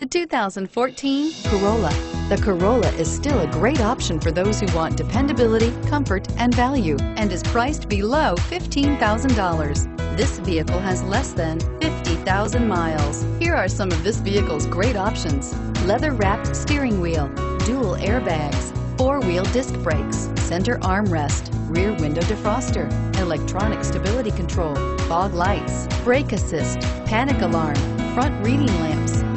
The 2014 Corolla. The Corolla is still a great option for those who want dependability, comfort, and value, and is priced below $15,000. This vehicle has less than 50,000 miles. Here are some of this vehicle's great options. Leather-wrapped steering wheel, dual airbags, four-wheel disc brakes, center armrest, rear window defroster, electronic stability control, fog lights, brake assist, panic alarm, front reading lamps.